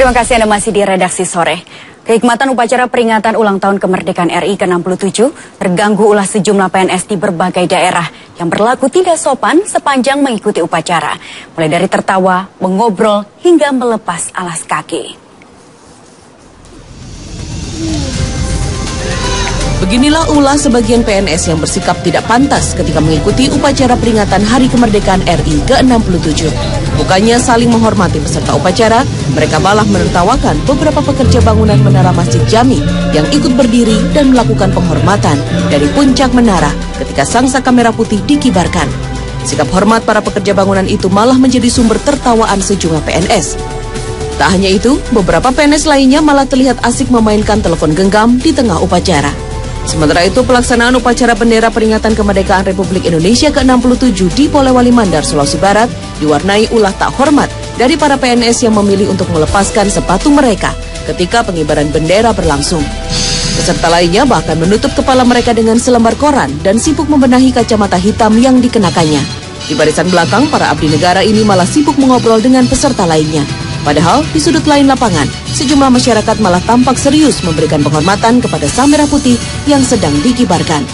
Terima kasih Anda masih di redaksi sore. Keikmatan upacara peringatan ulang tahun kemerdekaan RI ke-67 terganggu ulah sejumlah PNS di berbagai daerah yang berlaku tidak sopan sepanjang mengikuti upacara. Mulai dari tertawa, mengobrol, hingga melepas alas kaki. Beginilah ulah sebagian PNS yang bersikap tidak pantas ketika mengikuti upacara peringatan Hari Kemerdekaan RI ke-67. Bukannya saling menghormati peserta upacara, mereka malah menertawakan beberapa pekerja bangunan Menara Masjid Jami yang ikut berdiri dan melakukan penghormatan dari puncak menara ketika sangsa kamera putih dikibarkan. Sikap hormat para pekerja bangunan itu malah menjadi sumber tertawaan sejumlah PNS. Tak hanya itu, beberapa PNS lainnya malah terlihat asik memainkan telepon genggam di tengah upacara. Sementara itu, pelaksanaan upacara bendera peringatan kemerdekaan Republik Indonesia ke-67 di Polewali Mandar, Sulawesi Barat diwarnai ulah tak hormat dari para PNS yang memilih untuk melepaskan sepatu mereka ketika pengibaran bendera berlangsung. Peserta lainnya bahkan menutup kepala mereka dengan selembar koran dan sibuk membenahi kacamata hitam yang dikenakannya. Di barisan belakang, para abdi negara ini malah sibuk mengobrol dengan peserta lainnya. Padahal di sudut lain lapangan, sejumlah masyarakat malah tampak serius memberikan penghormatan kepada sang putih yang sedang dikibarkan.